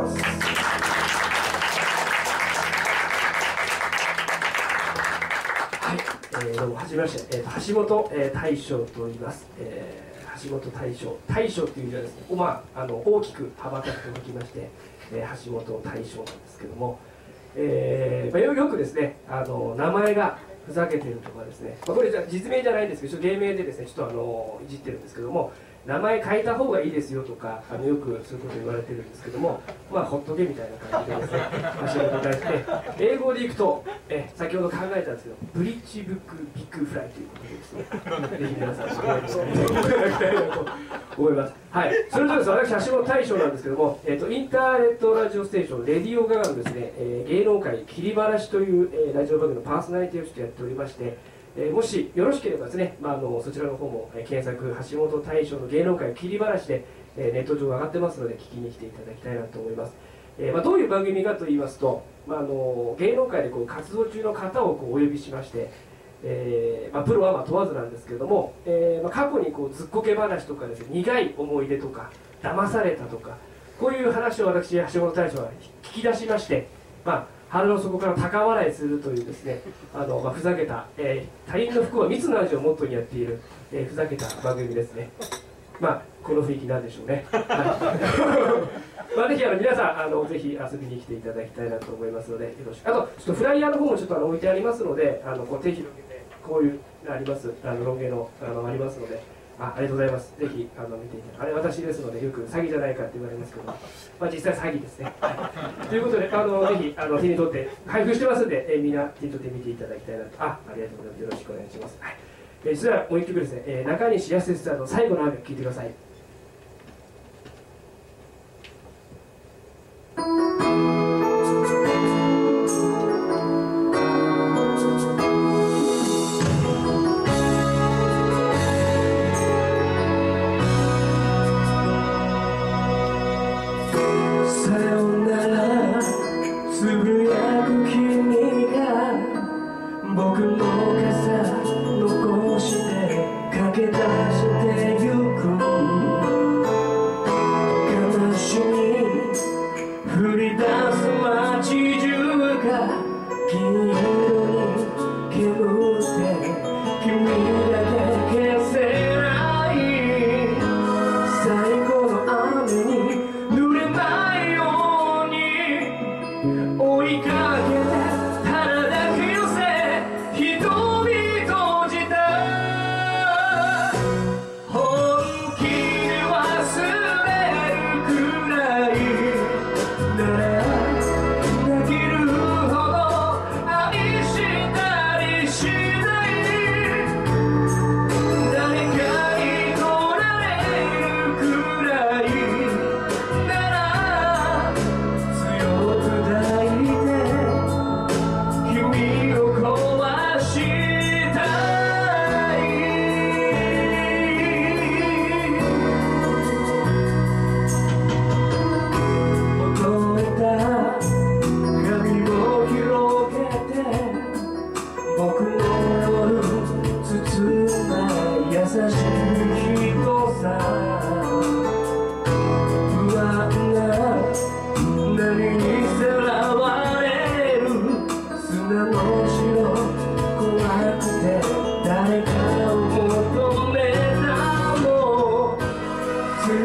ます。はい、えー、どうもはじめまして、えーと、橋本、えー、大将と言います、えー、橋本大将。大将っていう字はですね、まあ、あの大きく羽ばたくと書きまして、えー、橋本大将なんですけども、えーまあ、よくですねあの名前がふざけてるとかですね、まあ、これじゃ実名じゃないんですけどちょっと芸名でですねちょっとあのいじってるんですけども。名前変えた方がいいですよとかあのよくそういうこと言われてるんですけどもまあほっとけみたいな感じでですね足を叩いて英語でいくとえ先ほど考えたんですけどブリッジブックビッグフライということでですね。ぜひ皆さん覚えていただきたいなと思います。はい。それとです私橋本大将なんですけども、えーと、インターネットラジオステーションレディオガガのですね、えー、芸能界切り話という、えー、ラジオ番組のパーソナリティをしてやっておりましてえー、もしよろしければですね、まあ、あのそちらの方も、えー、検索橋本大将の芸能界切り話で、えー、ネット上上がってますので聞きに来ていただきたいなと思います、えまあ、どういう番組かと言いますと、まあ、あの芸能界でこう活動中の方をこうお呼びしましてえーまあ、プロはまあ問わずなんですけれども、えーまあ、過去にこうずっこけ話とかです、ね、苦い思い出とか騙されたとかこういう話を私橋本大将は聞き出しまして、まあ、腹の底から高笑いするというですねあの、まあ、ふざけた、えー、他人の服は蜜の味をモットーにやっている、えー、ふざけた番組ですね。まあこの雰囲気なんでしょうね、まあ、ぜひあの皆さんあのぜひ遊びに来ていただきたいなと思いますのでよろしく。あとちょっとフライヤーの方もちょっとあの置いてありますのであのこう手広げてこういうあります。あのロン毛のあのありますので。あありがとうございます。ぜひあの見ていただあれ私ですのでよく詐欺じゃないかって言われますけど、まあ実際詐欺ですね。はい、ということであのぜひあの手に取って配布してますんで、え、みんな手に取って見ていただきたいなとあありがとうございます。よろしくお願いします。はい。え、それではもう一曲ですね、えー、中西康さんの最後の雨を聞いてください。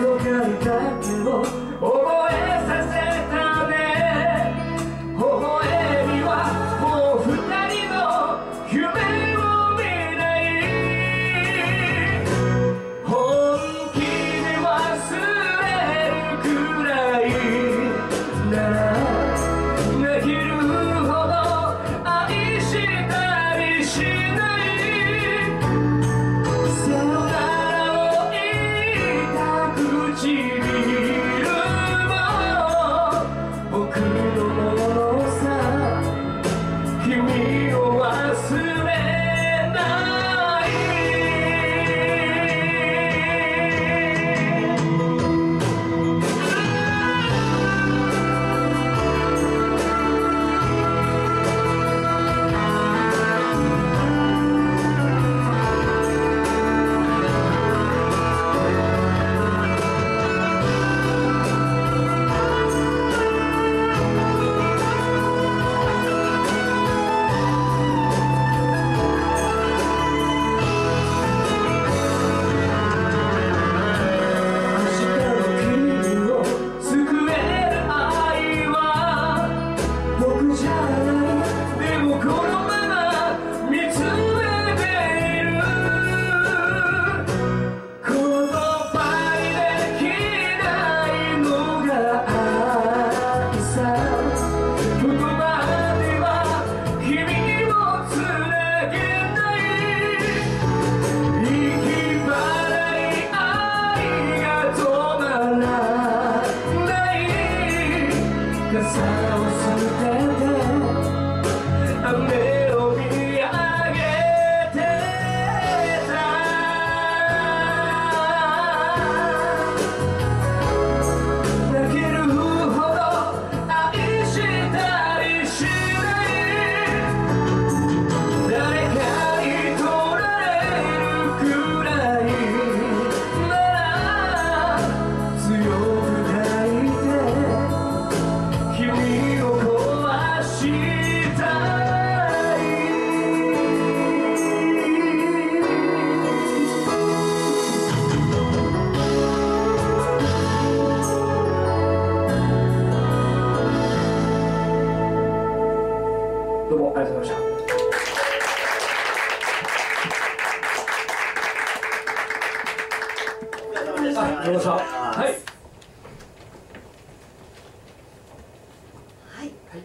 広がるだけを思い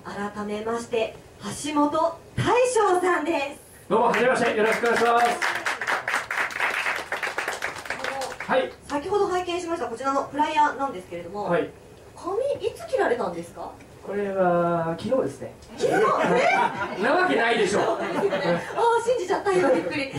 改めまして橋本大将さんです。どうもはじめましてよろしくお願いします。はい、先ほど拝見しましたこちらのフライヤーなんですけれども、はい、髪いつ切られたんですか？これは昨日ですね。昨日？なわけないでしょ。うああ信じちゃった。今びっくり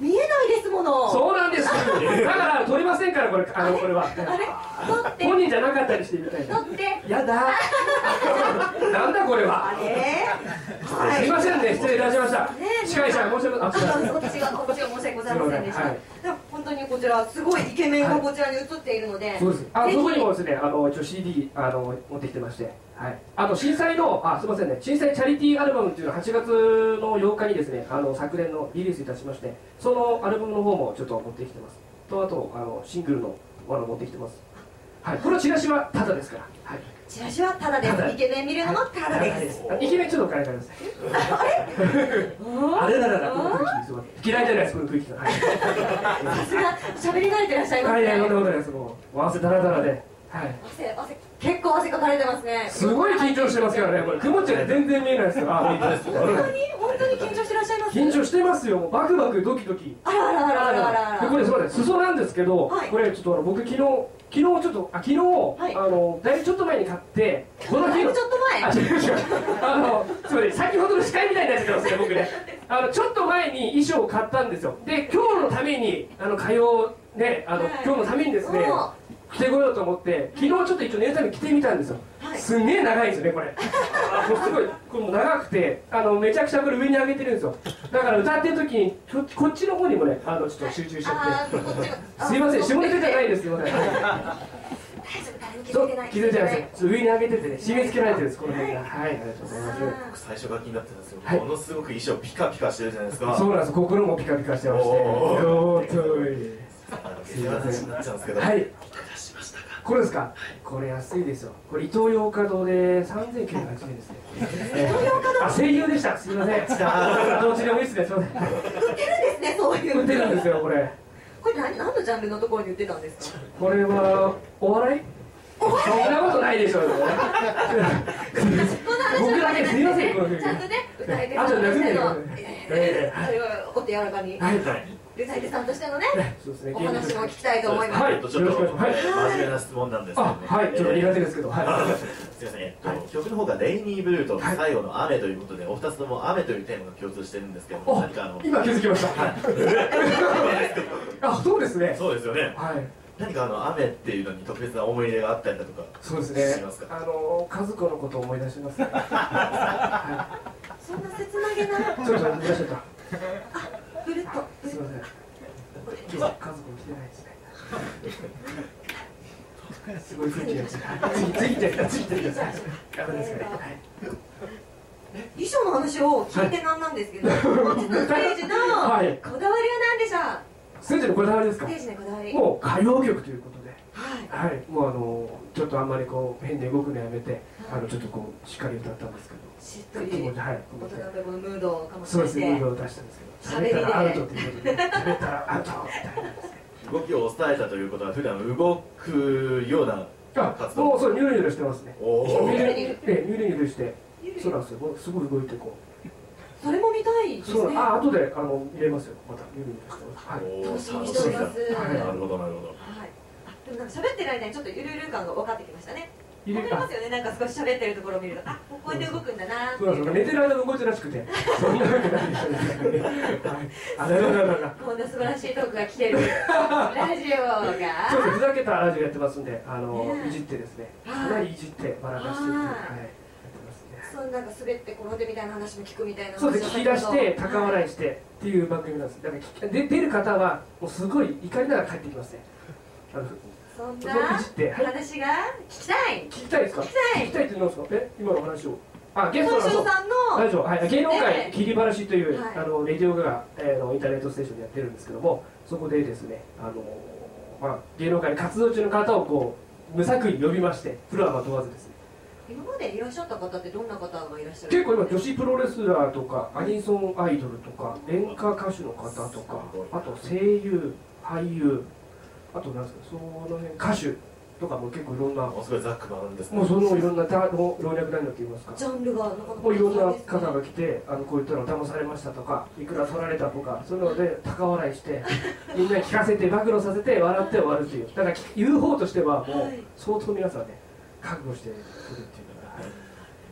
見えないですもの。そうなんです。だから撮りませんからこれあのこれは。本人じゃなかったりしてみたいな。撮って。やだ。なんだこれは。あれ、すいませんね。失礼いたしました、司会者申し訳あ私がこっちが申し訳ございませんでした、本当にこちらすごいイケメンがこちらに映っているので、そうです。あそこにもですねあの一応 CD あの持ってきてましてはい、あと震災のあすみませんね。震災チャリティーアルバムっていうのを8月の8日にですねあの昨年のリリースいたしましてそのアルバムの方もちょっと持ってきてます。とあとあのシングルのもの持ってきてます。はい。このチラシはタダですから。はい。チラシはタダです。イケメン見るのもタダです。イケメンちょっとお金かかります。あれ？あれ？だらだこの空気嫌いじゃないですこの空気がさすが喋り慣れ？てらっしゃいますねはいはいそんなことないですもう汗だらだらではい。汗汗結構汗かかれてますね。すごい緊張してますからね。これ曇っちゃ全然見えないですよ。あ本当に本当に緊張してらっしゃいます緊張してますよ。バクバクドキドキ。あらあらあらあらあらあらこれすみません裾なんですけど、はい、これちょっと僕昨日昨日ちょっとあ昨日、はい、あのだいぶちょっと前に買ってこの日ちょっと前？あ違う違う。あのすみません先ほどの司会みたいになってますね僕ね。あのちょっと前に衣装を買ったんですよ。で今日のためにあの火曜ねあの、はい、今日のためにですね着てこようと思って昨日ちょっと一応念のために着てみたんですよ、はい、すんげえ長いんですよねこれ。もうすごいこれも長くてあのめちゃくちゃこれ上に上げてるんですよ。だから歌ってる時にこっちの方にもねあのちょっと集中しちゃって。すいません下ネタじゃないですよねそう気づいてないです上に上げててね締め付けられてるんですこの辺が。はい。ありがとうございます。僕最初が気になってたんですよ、はい、ものすごく衣装ピカピカしてるじゃないですか。そうなんです。心もピカピカしてまして。おー。っとすいませんなっちゃうんですけど。はいこれですか、これ安いですよ。これイトーヨーカドーで三千九百八円ですね。あ声優でした。すみません。どっちでもいいですね。すみません。売ってるんですねそういう。売ってるんですよこれ。これ何何のジャンルのところに売ってたんですか？これはお笑い？そんなことないでしょうよ僕だけすみませんちゃんとね歌い手さんとしてのお手柔らかにはい歌い手さんとしてのね、お話も聞きたいと思います。はい、ちょっと、真面目な質問なんですけど、はい、ちょっと苦手ですけど、はい。すみません、えっと、曲の方がレイニーブルーと最後の雨ということで、お二つとも雨というテーマが共通してるんですけど何かあの。今気づきました。あ、そうですね。そうですよね。はい。何かあの雨っていうのに特別な思い入れがあったりだとかそうですね。あの和子のことを思い出します、ねはい、そんな切なげな。そうそういらっしゃったあぐるっと。すみません今日は家族来てないですね。すごい雰囲気が次次じゃ次次ですダメですかね 衣装の話を聞いてなんなんですけど、本日のステージのこだわりは何でしょう？ステージのこだわりですか？ステージのこだわり。もう歌謡曲ということで。はい、はい、もうあのちょっとあんまりこう変に動くのやめて、あのちょっとこうしっかり歌ったんですけど。ししっとりはい大人のこのムードをかもしれないそうですムードを出したんですけど。喋ったらアウトということで。喋ったらアウトみたいな。動きを抑えたということは普段動くような活動。もうそうニュルニュルしてますね。おおニュルニュルして。そうなんですよ。すごい動いてこうそれも見たいですねあ後であの入れますよ。またニュルニュルして。ますはい。楽しみにしております、はい、なるほどなるほどはい。でもなんか喋ってる間にちょっとゆるゆる感が分かってきましたね。わかりますよね。なんか少し喋ってるところを見るとあこうやって動くんだなって。いう寝てる間動いてらしくて。そんなわけないですよねあららららこんな素晴らしいトークが聞ける。ラジオが。そうです。ふざけたラジオやってますんであの、いじってですね。かなりいじって笑かしてってはいなんか滑って転んでみたいな話も聞くみたいなそうです聞き出して高笑いしてっていう番組なんです。だからで出る方はもうすごい怒りながら帰ってきますね。そんな話が聞きたい。聞きたいですか？聞きたい。聞きたいって何ですか？え今の話を。あゲストのさんのラジオ、はい、芸能界切り話という、はい、あのレディオが、えー、のインターネットステーションでやってるんですけどもそこでですねあの、まあ、芸能界活動中の方をこう無作為に呼びましてプロは問わずですね今までいらっしゃった方ってどんな方がいらっしゃる結構今女子プロレスラーとかアニソンアイドルとか演歌歌手の方とかあと声優俳優あとなんですかその辺歌手とかも結構いろんなもうすごいざっくばるんですもうそのいろんな老若男女って言いますか。ジャンルがもういろんな方が来てあのこういったの騙されましたとかいくら取られたとかそういうので高笑いして みんな聞かせて暴露させて笑って終わるという。だから言う方としてはもう相当皆さんね覚悟してくるっていうのが、はい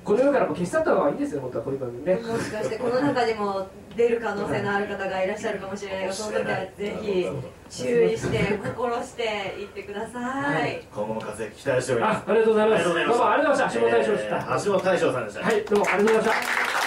この世からも消し去った方がいいんですよ本当はこういう番組ね。もしかしてこの中にも出る可能性のある方がいらっしゃるかもしれないがその時はぜひ注意して心していってください、はい、今後も活躍期待しております。あありがとうございますどうもありがとうございました。橋本大将でした、橋本大将さんでした。はいどうもありがとうございました